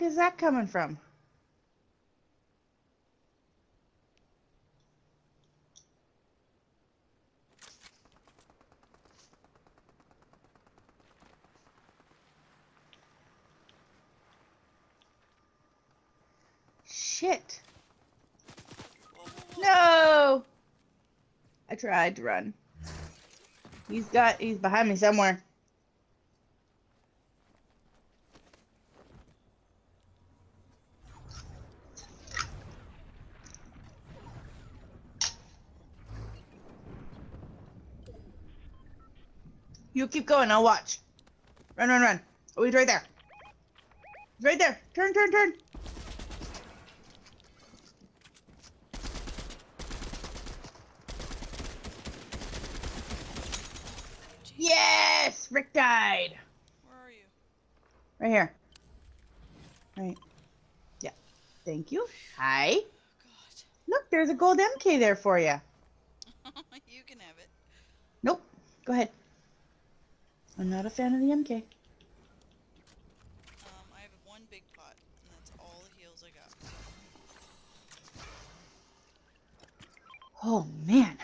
fuck is that coming from? Shit. No! I tried to run. He's got, he's behind me somewhere. You keep going, I'll watch. Run, run, run. Oh, he's right there. He's right there. Turn, turn, turn. Yes! Rick died. Where are you? Right here. Right. Yeah. Thank you. Hi. Oh, God. Look, there's a gold MK there for you. you can have it. Nope. Go ahead. I'm not a fan of the MK. Um, I have one big pot, and that's all the heals I got. Oh, man.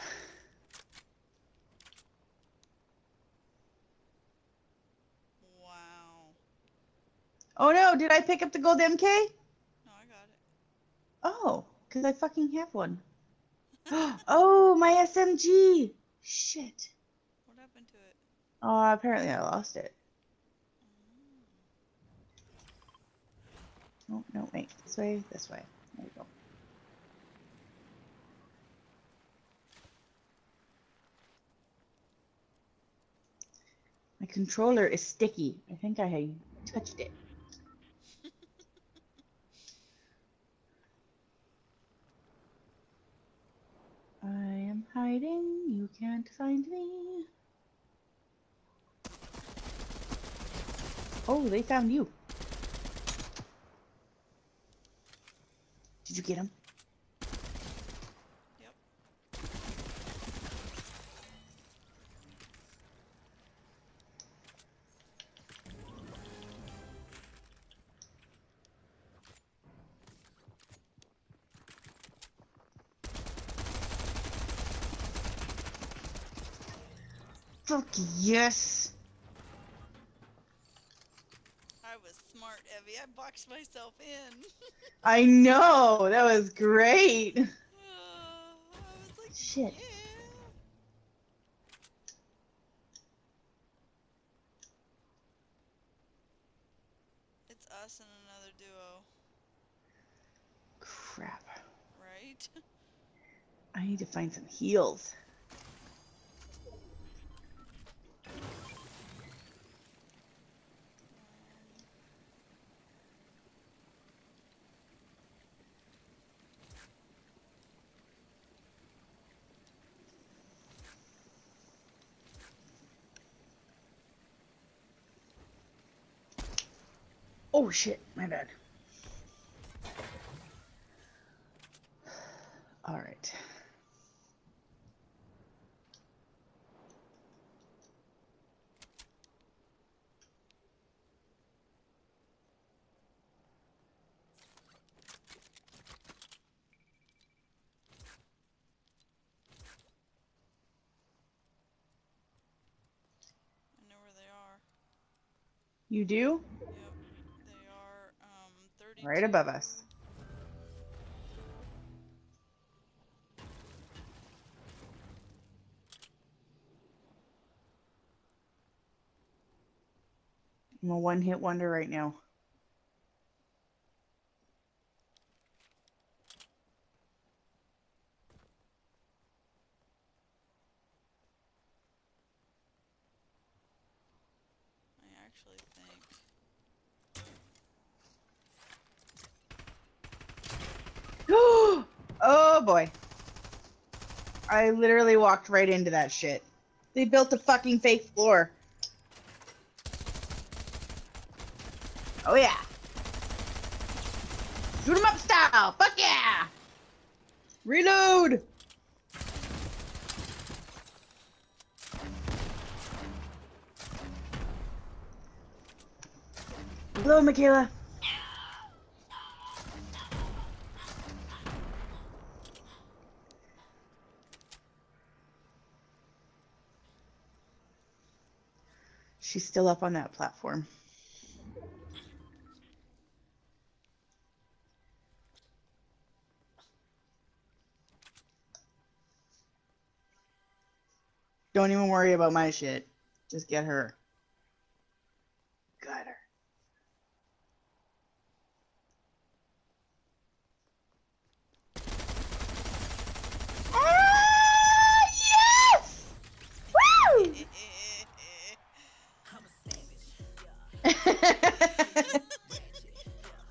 Wow. Oh, no. Did I pick up the gold MK? No, I got it. Oh, because I fucking have one. oh, my SMG. Shit. What happened to it? Oh, apparently I lost it. Oh, no, wait. This way, this way. There we go. My controller is sticky. I think I touched it. I am hiding. You can't find me. Oh, they found you. Did you get him? Yep. Fuck yes. I was smart, Evie. I boxed myself in. I know. That was great. Uh, was like, Shit. yeah. It's us and another duo, Crap. right? I need to find some heals. Oh shit, my bad. All right. I know where they are. You do? Right above us. I'm a one hit wonder right now. I actually think. oh boy. I literally walked right into that shit. They built a fucking fake floor. Oh yeah. Shoot 'em up style. Fuck yeah. Reload. Hello, Michaela. She's still up on that platform. Don't even worry about my shit. Just get her.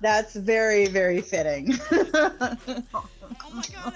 That's very, very fitting. oh my god,